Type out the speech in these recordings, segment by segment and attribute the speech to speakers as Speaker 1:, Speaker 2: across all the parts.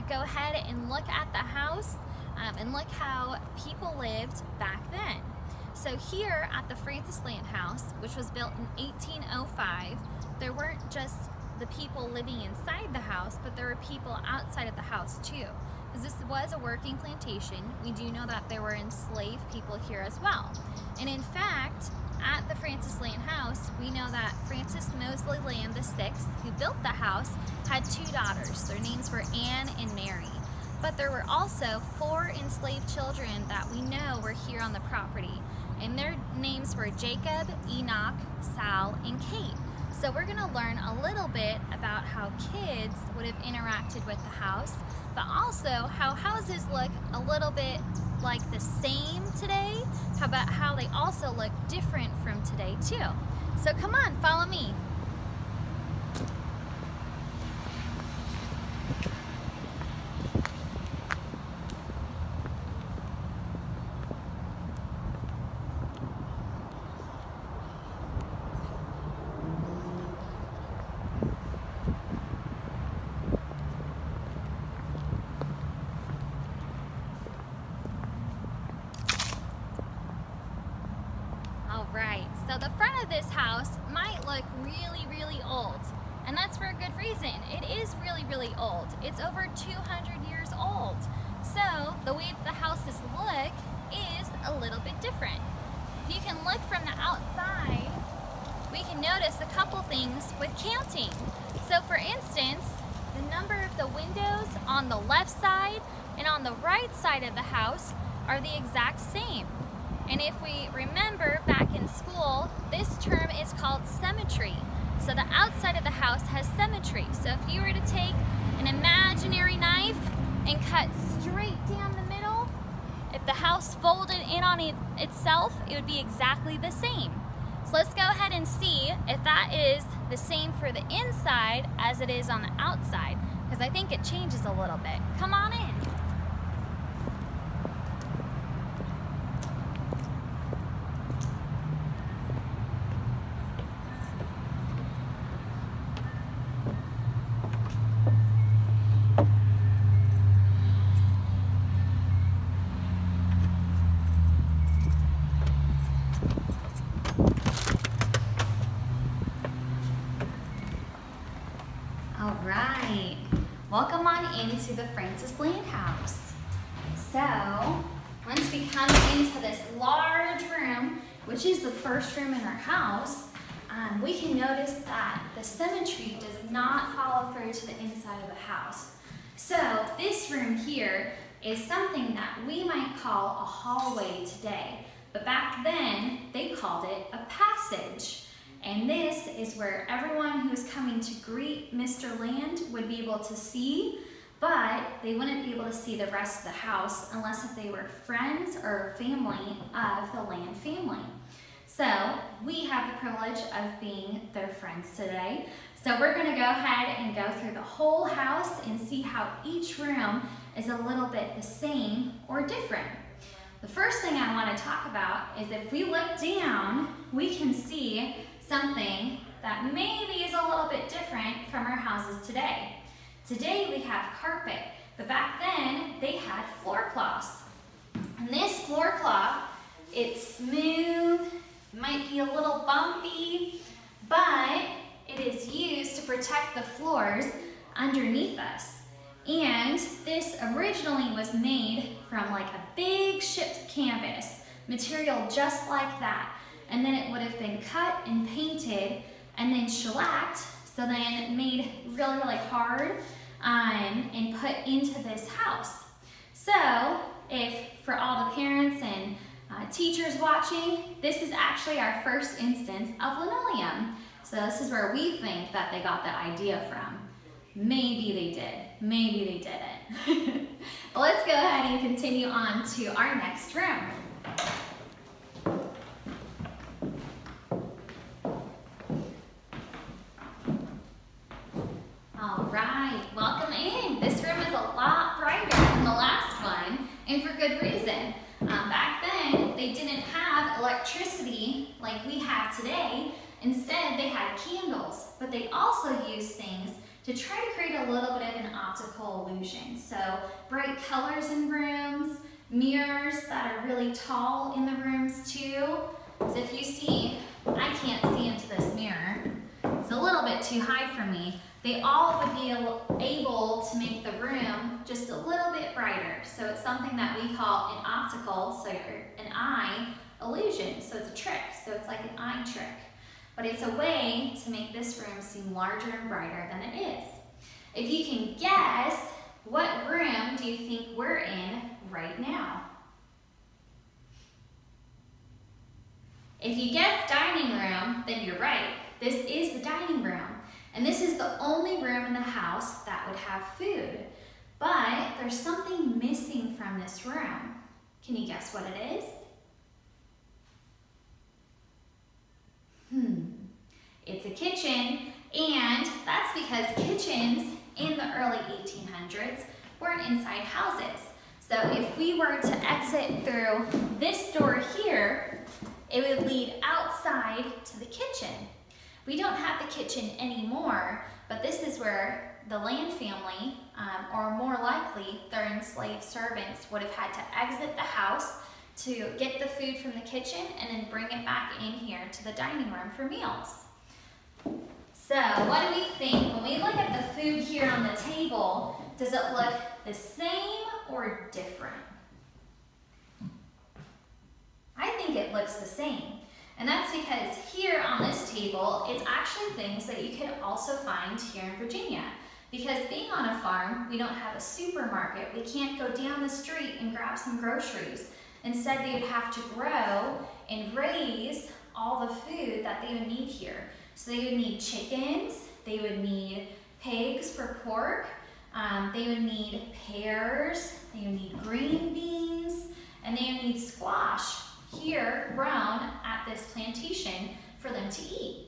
Speaker 1: go ahead and look at the house um, and look how people lived back then. So here at the Francis Land House, which was built in 1805, there weren't just the people living inside the house, but there were people outside of the house too. Because this was a working plantation, we do know that there were enslaved people here as well. And in fact, at the Francis Land House, we know that Francis Mosley Land VI, who built the house, had two daughters. Their names were Anne and Mary. But there were also four enslaved children that we know were here on the property. And their names were Jacob, Enoch, Sal, and Kate. So we're gonna learn a little bit about how kids would have interacted with the house, but also how houses look a little bit like the same today, how about how they also look different from today too. So come on, follow me. All right, so the front of this house might look really, really old. And that's for a good reason. It is really, really old. It's over 200 years old. So the way the houses look is a little bit different. If you can look from the outside, we can notice a couple things with counting. So for instance, the number of the windows on the left side and on the right side of the house are the exact same. And if we remember back in school, this term is called symmetry. So the outside of the house has symmetry. So if you were to take an imaginary knife and cut straight down the middle, if the house folded in on it itself, it would be exactly the same. So let's go ahead and see if that is the same for the inside as it is on the outside, because I think it changes a little bit. Come on in. All right, welcome on into the Francis Land House. So, once we come into this large room, which is the first room in our house, um, we can notice that the symmetry does not follow through to the inside of the house. So, this room here is something that we might call a hallway today, but back then they called it a passage. And this is where everyone who is coming to greet Mr. Land would be able to see, but they wouldn't be able to see the rest of the house unless if they were friends or family of the Land family. So we have the privilege of being their friends today. So we're gonna go ahead and go through the whole house and see how each room is a little bit the same or different. The first thing I wanna talk about is if we look down, we can see something that maybe is a little bit different from our houses today. Today we have carpet, but back then they had floor cloths. And this floor cloth, it's smooth, might be a little bumpy, but it is used to protect the floors underneath us. And this originally was made from like a big ship's canvas, material just like that and then it would have been cut and painted and then shellacked, so then made really, really hard um, and put into this house. So if for all the parents and uh, teachers watching, this is actually our first instance of linoleum. So this is where we think that they got the idea from. Maybe they did, maybe they didn't. let's go ahead and continue on to our next room. All right, welcome in. This room is a lot brighter than the last one, and for good reason. Um, back then, they didn't have electricity today. Instead, they had candles, but they also used things to try to create a little bit of an optical illusion. So bright colors in rooms, mirrors that are really tall in the rooms too. So if you see, I can't see into this mirror. It's a little bit too high for me. They all would be able to make the room just a little bit brighter. So it's something that we call an optical, so an eye illusion. So it's a trick, so it's like an eye trick. But it's a way to make this room seem larger and brighter than it is. If you can guess, what room do you think we're in right now? If you guess dining room, then you're right. This is the dining room. And this is the only room in the house that would have food. But there's something missing from this room. Can you guess what it is? Hmm, it's a kitchen, and that's because kitchens in the early 1800s weren't inside houses. So if we were to exit through this door here, it would lead outside to the kitchen. We don't have the kitchen anymore, but this is where the Land family, um, or more likely their enslaved servants, would have had to exit the house to get the food from the kitchen and then bring it back in here to the dining room for meals. So what do we think? When we look at the food here on the table, does it look the same or different? I think it looks the same. And that's because here on this table, it's actually things that you can also find here in Virginia. Because being on a farm, we don't have a supermarket. We can't go down the street and grab some groceries. Instead, they would have to grow and raise all the food that they would need here. So they would need chickens, they would need pigs for pork, um, they would need pears, they would need green beans, and they would need squash here grown at this plantation for them to eat.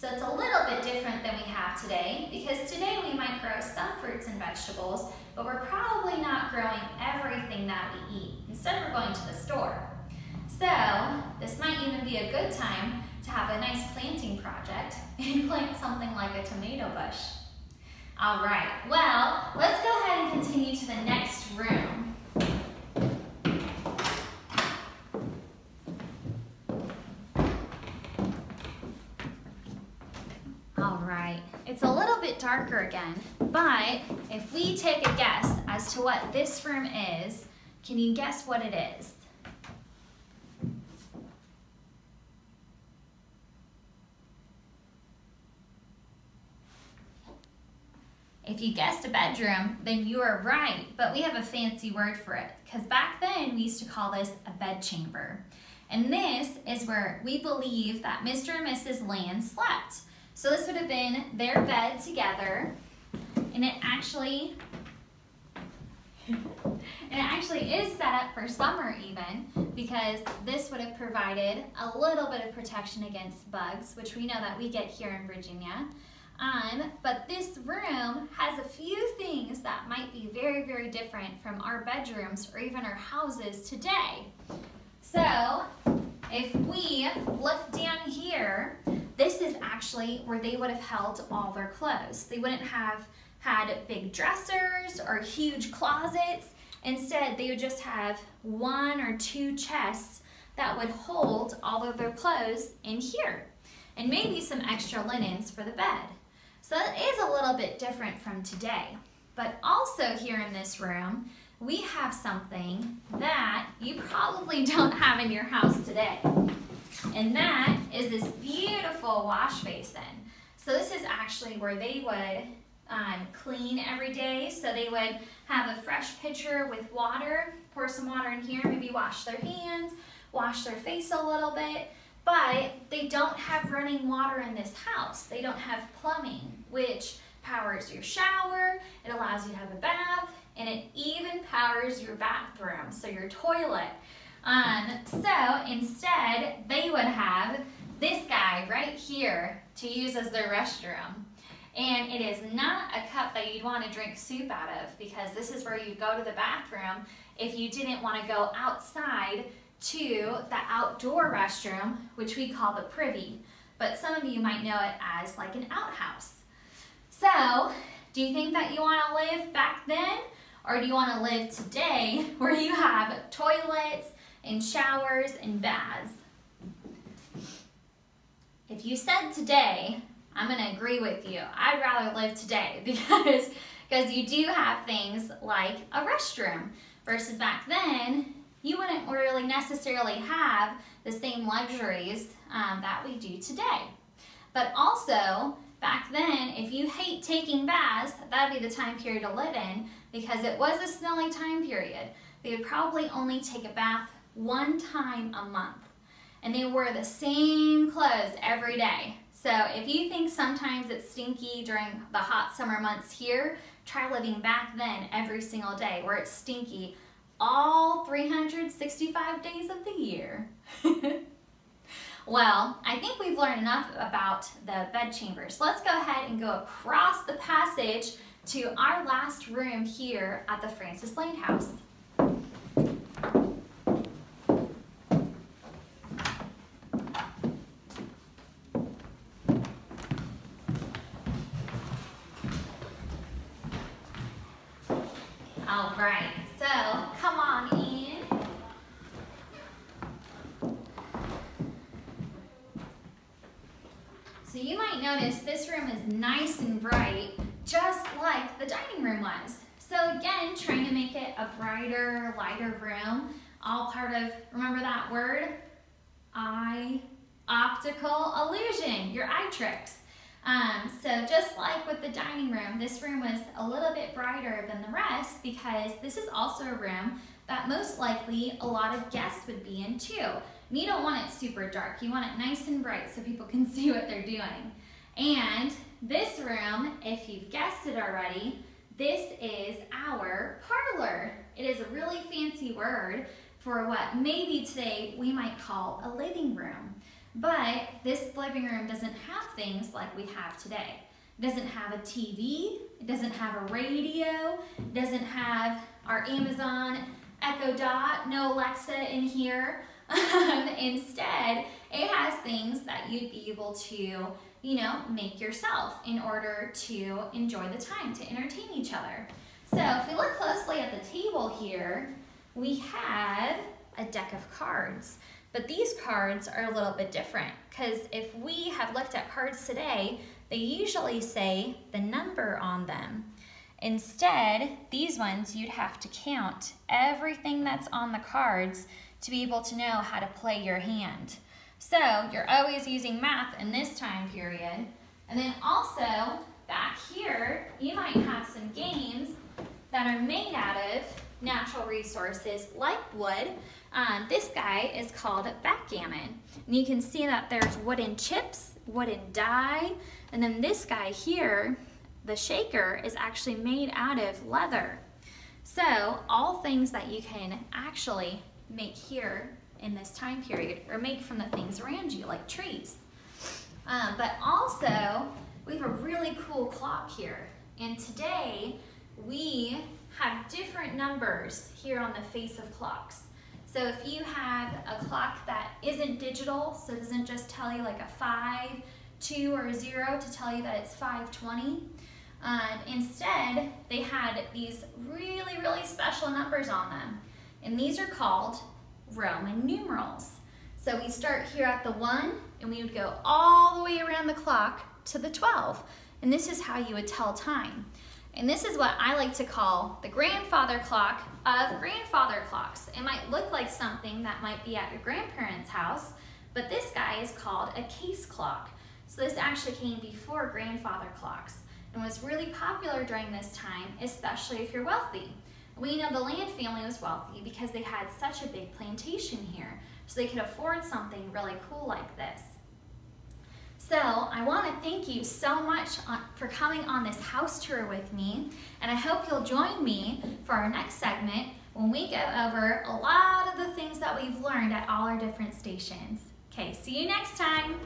Speaker 1: So it's a little bit different than we have today because today we might grow some fruits and vegetables, but we're probably not growing everything that we eat. Instead, we're going to the store. So this might even be a good time to have a nice planting project and plant something like a tomato bush. All right, well, let's go ahead and continue to the next room. It's a little darker again, but if we take a guess as to what this room is, can you guess what it is? If you guessed a bedroom, then you are right, but we have a fancy word for it, because back then we used to call this a bedchamber. And this is where we believe that Mr. and Mrs. Land slept. So this would have been their bed together, and it actually, and it actually is set up for summer even, because this would have provided a little bit of protection against bugs, which we know that we get here in Virginia. Um, but this room has a few things that might be very, very different from our bedrooms or even our houses today. So if we look down here, this is actually where they would have held all their clothes. They wouldn't have had big dressers or huge closets. Instead, they would just have one or two chests that would hold all of their clothes in here and maybe some extra linens for the bed. So that is a little bit different from today. But also here in this room, we have something that you probably don't have in your house today. And that is this beautiful wash basin. So this is actually where they would um, clean every day. So they would have a fresh pitcher with water, pour some water in here, maybe wash their hands, wash their face a little bit. But they don't have running water in this house. They don't have plumbing, which powers your shower, it allows you to have a bath, and it even powers your bathroom, so your toilet. Um, so instead, they would have this guy right here to use as their restroom. And it is not a cup that you'd want to drink soup out of because this is where you go to the bathroom if you didn't want to go outside to the outdoor restroom, which we call the privy. But some of you might know it as like an outhouse. So Do you think that you want to live back then? Or do you want to live today where you have toilets and showers and baths? If you said today, I'm to agree with you. I'd rather live today because because you do have things like a restroom versus back then you wouldn't really necessarily have the same luxuries um, that we do today. But also, back then, if you hate taking baths, that'd be the time period to live in because it was a smelly time period. They would probably only take a bath one time a month. And they wore the same clothes every day. So if you think sometimes it's stinky during the hot summer months here, try living back then every single day where it's stinky all 365 days of the year. well, I think we've learned enough about the bed chambers. Let's go ahead and go across the passage to our last room here at the Francis Land House. All right, so come on in. So you might notice this room is nice and bright, just like the dining room was. So again, trying to make it a brighter, lighter room, all part of, remember that word? Eye, optical illusion, your eye tricks. Um, so just like with the dining room, this room was a little bit brighter than the rest because this is also a room that most likely a lot of guests would be in too. And you don't want it super dark. You want it nice and bright so people can see what they're doing. And this room, if you've guessed it already, this is our parlor. It is a really fancy word for what maybe today we might call a living room. But this living room doesn't have things like we have today. It doesn't have a TV, it doesn't have a radio, it doesn't have our Amazon Echo Dot, no Alexa in here. Instead, it has things that you'd be able to, you know, make yourself in order to enjoy the time, to entertain each other. So if we look closely at the table here, we have a deck of cards. But these cards are a little bit different because if we have looked at cards today, they usually say the number on them. Instead, these ones you'd have to count everything that's on the cards to be able to know how to play your hand. So you're always using math in this time period. And then also back here, you might have some games that are made out of natural resources like wood, um, this guy is called backgammon. And you can see that there's wooden chips, wooden die, and then this guy here, the shaker, is actually made out of leather. So all things that you can actually make here in this time period or make from the things around you, like trees. Um, but also, we have a really cool clock here. And today, we have different numbers here on the face of clocks. So if you have a clock that isn't digital, so it doesn't just tell you like a 5, 2, or a 0 to tell you that it's 520, um, instead they had these really, really special numbers on them. And these are called Roman numerals. So we start here at the 1, and we would go all the way around the clock to the 12. And this is how you would tell time. And this is what I like to call the grandfather clock of grandfather clocks. It might look like something that might be at your grandparents' house, but this guy is called a case clock. So this actually came before grandfather clocks and was really popular during this time, especially if you're wealthy. We know the Land family was wealthy because they had such a big plantation here, so they could afford something really cool like this. So I want to thank you so much for coming on this house tour with me, and I hope you'll join me for our next segment when we go over a lot of the things that we've learned at all our different stations. Okay, see you next time.